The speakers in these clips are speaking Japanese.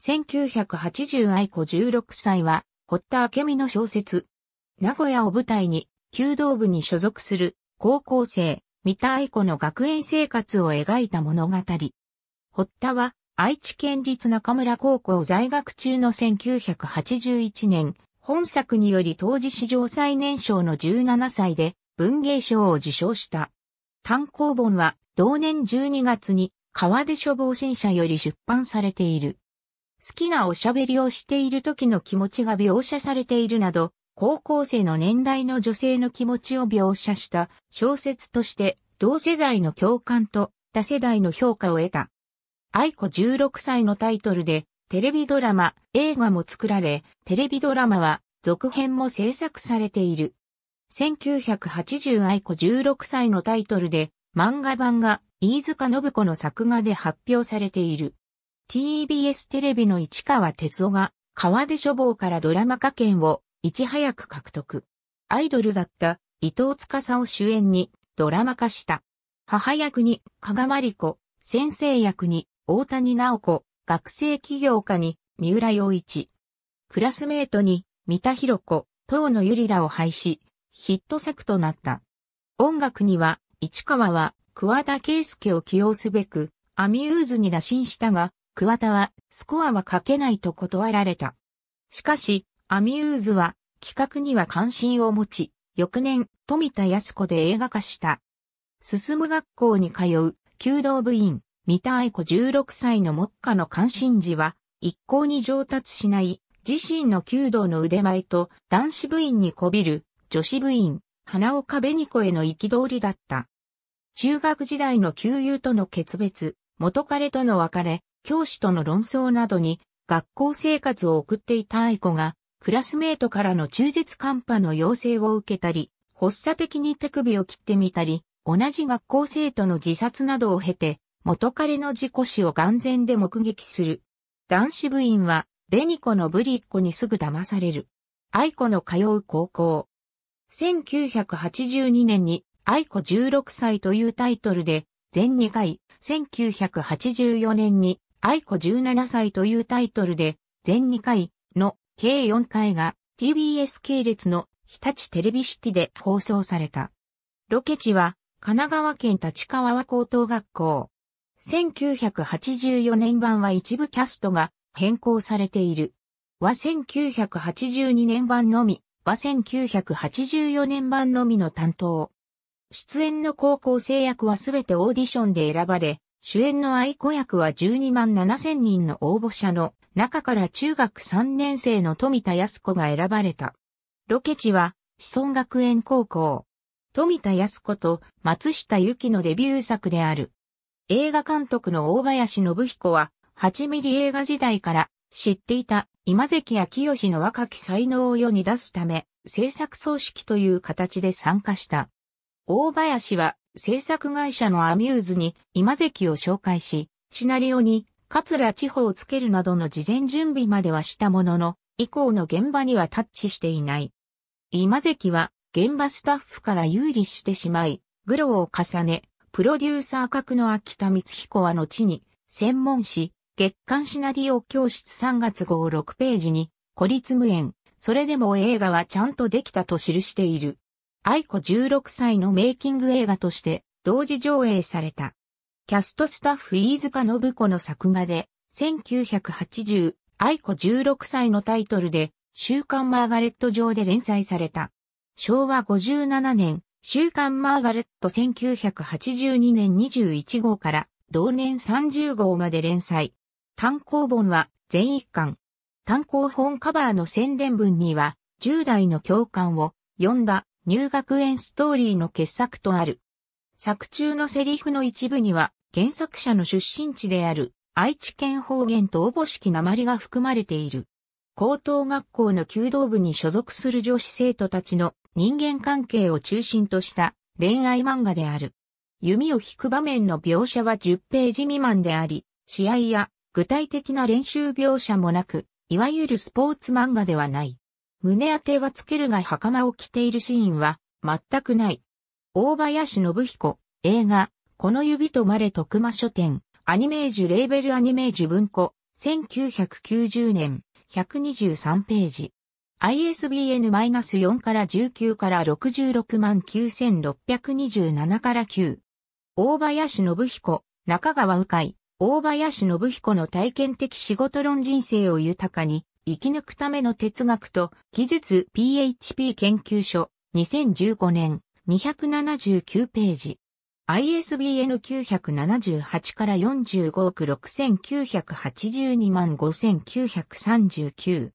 1980愛子16歳は、堀田明美の小説。名古屋を舞台に、弓道部に所属する高校生、三田愛子の学園生活を描いた物語。堀田は、愛知県立中村高校在学中の1981年、本作により当時史上最年少の17歳で文芸賞を受賞した。単行本は同年12月に川出書房新社より出版されている。好きなおしゃべりをしている時の気持ちが描写されているなど、高校生の年代の女性の気持ちを描写した小説として同世代の共感と他世代の評価を得た。愛子16歳のタイトルでテレビドラマ、映画も作られ、テレビドラマは続編も制作されている。1980愛子16歳のタイトルで漫画版が飯塚信子の作画で発表されている。TBS テレビの市川哲夫が川出書房からドラマ化権をいち早く獲得。アイドルだった伊藤司を主演にドラマ化した。母役に加賀まり子、先生役に大谷直子、学生起業家に三浦洋一。クラスメートに三田博子、東野ゆりらを配し、ヒット作となった。音楽には、市川は桑田圭介を起用すべく、アミューズに打診したが、桑田はスコアは書けないと断られた。しかし、アミューズは企画には関心を持ち、翌年、富田康子で映画化した。進む学校に通う、弓道部員、三田愛子16歳の目下の関心事は、一向に上達しない、自身の弓道の腕前と男子部員にこびる、女子部員、花岡紅子への憤りだった。中学時代の旧友との決別、元彼との別れ、教師との論争などに学校生活を送っていた愛子が、クラスメートからの中絶カンパの要請を受けたり、発作的に手首を切ってみたり、同じ学校生徒の自殺などを経て、元彼の事故死を眼前で目撃する。男子部員は、紅子のブリッコにすぐ騙される。愛子の通う高校。1982年に、愛子16歳というタイトルで、全2回、1984年に、愛子17歳というタイトルで、全2回の計4回が TBS 系列の日立テレビシティで放送された。ロケ地は神奈川県立川和高等学校。1984年版は一部キャストが変更されている。は1982年版のみ、は1984年版のみの担当。出演の高校生役はすべてオーディションで選ばれ、主演の愛子役は12万7千人の応募者の中から中学3年生の富田康子が選ばれた。ロケ地は、子孫学園高校。富田康子と松下由紀のデビュー作である。映画監督の大林信彦は、8ミリ映画時代から知っていた今関明義の若き才能を世に出すため、制作組織という形で参加した。大林は制作会社のアミューズに今関を紹介し、シナリオに桂地方をつけるなどの事前準備まではしたものの、以降の現場にはタッチしていない。今関は現場スタッフから有利してしまい、グロを重ね、プロデューサー格の秋田光彦は後に、専門誌、月刊シナリオ教室3月号6ページに、孤立無縁、それでも映画はちゃんとできたと記している。愛子16歳のメイキング映画として同時上映された。キャストスタッフ飯塚信子の作画で、1980、愛子16歳のタイトルで、週刊マーガレット上で連載された。昭和57年、週刊マーガレット1982年21号から同年30号まで連載。単行本は全一巻。単行本カバーの宣伝文には、10代の教官を読んだ入学園ストーリーの傑作とある。作中のセリフの一部には、原作者の出身地である愛知県方言とおぼしき鉛が含まれている。高等学校の弓道部に所属する女子生徒たちの人間関係を中心とした恋愛漫画である。弓を引く場面の描写は10ページ未満であり、試合や具体的な練習描写もなく、いわゆるスポーツ漫画ではない。胸当てはつけるが袴を着ているシーンは全くない。大林信彦、映画、この指とまれ徳間書店、アニメージュレーベルアニメージュ文庫、1990年、123ページ。ISBN-4 から19から66万9627から9。大林信彦、中川鵜飼、大林信彦の体験的仕事論人生を豊かに生き抜くための哲学と技術 PHP 研究所2015年279ページ。ISBN 978から45億6982万5939。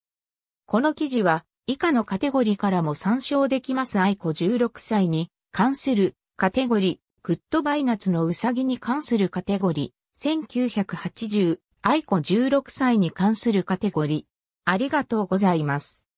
この記事は以下のカテゴリーからも参照できます愛子16歳に関するカテゴリー、グッドバイナツのうさぎに関するカテゴリー、1980愛子16歳に関するカテゴリー。ありがとうございます。